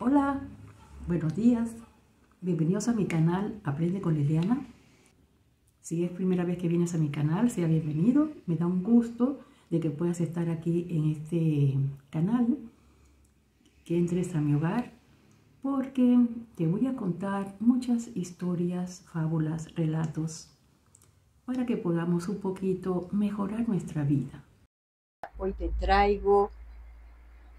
Hola, buenos días. Bienvenidos a mi canal Aprende con Liliana. Si es primera vez que vienes a mi canal, sea bienvenido. Me da un gusto de que puedas estar aquí en este canal, que entres a mi hogar, porque te voy a contar muchas historias, fábulas, relatos, para que podamos un poquito mejorar nuestra vida. Hoy te traigo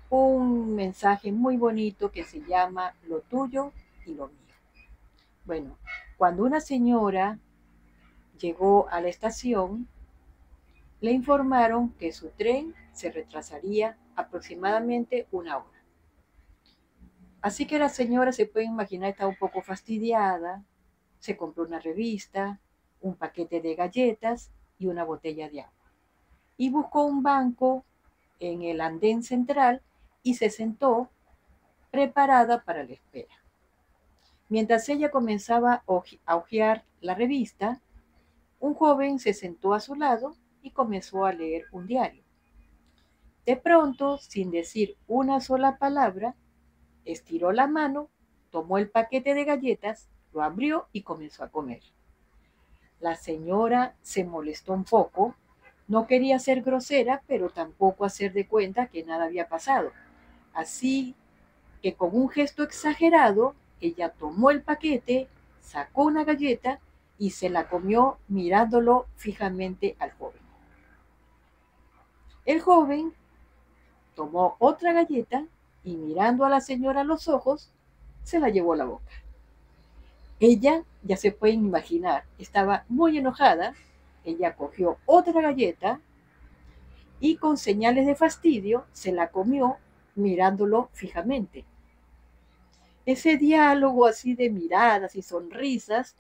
un mensaje muy bonito que se llama Lo tuyo y lo mío. Bueno, cuando una señora llegó a la estación, le informaron que su tren se retrasaría aproximadamente una hora. Así que la señora se puede imaginar estaba un poco fastidiada, se compró una revista, un paquete de galletas y una botella de agua. Y buscó un banco en el andén central y se sentó preparada para la espera. Mientras ella comenzaba a hojear la revista, un joven se sentó a su lado y comenzó a leer un diario. De pronto, sin decir una sola palabra, estiró la mano, tomó el paquete de galletas, lo abrió y comenzó a comer. La señora se molestó un poco, no quería ser grosera, pero tampoco hacer de cuenta que nada había pasado. Así que con un gesto exagerado, ella tomó el paquete, sacó una galleta y se la comió mirándolo fijamente al joven. El joven tomó otra galleta y mirando a la señora a los ojos, se la llevó a la boca. Ella, ya se pueden imaginar, estaba muy enojada. Ella cogió otra galleta y con señales de fastidio se la comió mirándolo fijamente. Ese diálogo así de miradas y sonrisas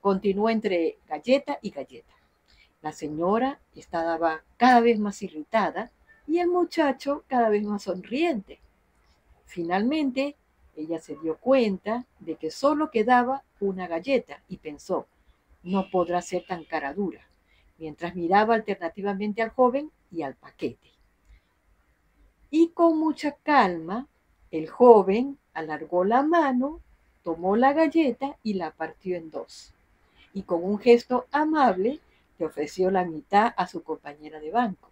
continuó entre galleta y galleta. La señora estaba cada vez más irritada y el muchacho cada vez más sonriente. Finalmente, ella se dio cuenta de que solo quedaba una galleta y pensó, no podrá ser tan cara dura, mientras miraba alternativamente al joven y al paquete. Y con mucha calma, el joven alargó la mano, tomó la galleta y la partió en dos. Y con un gesto amable le ofreció la mitad a su compañera de banco.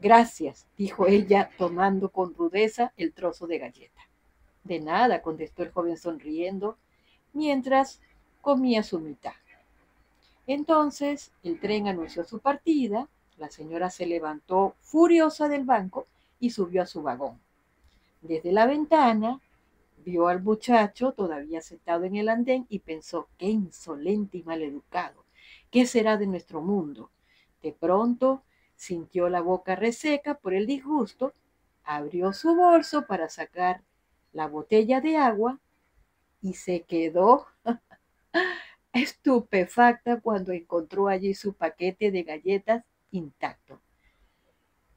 Gracias, dijo ella, tomando con rudeza el trozo de galleta. De nada, contestó el joven sonriendo, mientras comía su mitad. Entonces el tren anunció su partida, la señora se levantó furiosa del banco y subió a su vagón. Desde la ventana vio al muchacho todavía sentado en el andén y pensó, qué insolente y maleducado, ¿qué será de nuestro mundo? De pronto sintió la boca reseca por el disgusto, abrió su bolso para sacar la botella de agua y se quedó estupefacta cuando encontró allí su paquete de galletas intacto.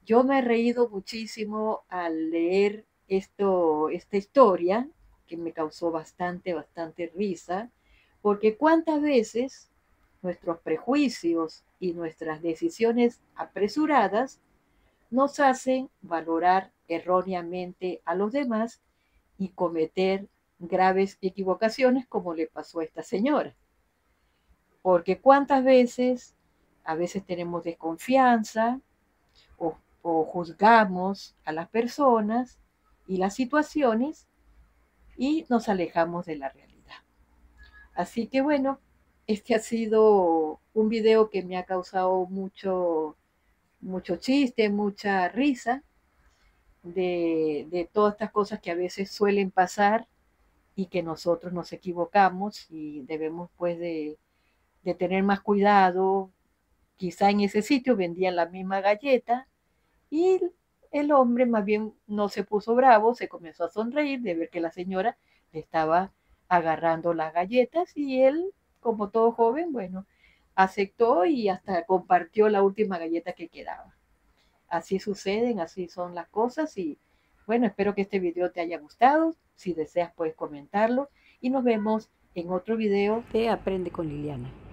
Yo me he reído muchísimo al leer esto, esta historia, que me causó bastante, bastante risa, porque cuántas veces nuestros prejuicios y nuestras decisiones apresuradas nos hacen valorar erróneamente a los demás y cometer graves equivocaciones como le pasó a esta señora. Porque cuántas veces, a veces tenemos desconfianza o o juzgamos a las personas y las situaciones y nos alejamos de la realidad. Así que bueno, este ha sido un video que me ha causado mucho, mucho chiste, mucha risa de, de todas estas cosas que a veces suelen pasar y que nosotros nos equivocamos y debemos pues de, de tener más cuidado. Quizá en ese sitio vendían la misma galleta y el hombre más bien no se puso bravo, se comenzó a sonreír de ver que la señora le estaba agarrando las galletas y él, como todo joven, bueno, aceptó y hasta compartió la última galleta que quedaba. Así suceden, así son las cosas y bueno, espero que este video te haya gustado. Si deseas puedes comentarlo y nos vemos en otro video de Aprende con Liliana.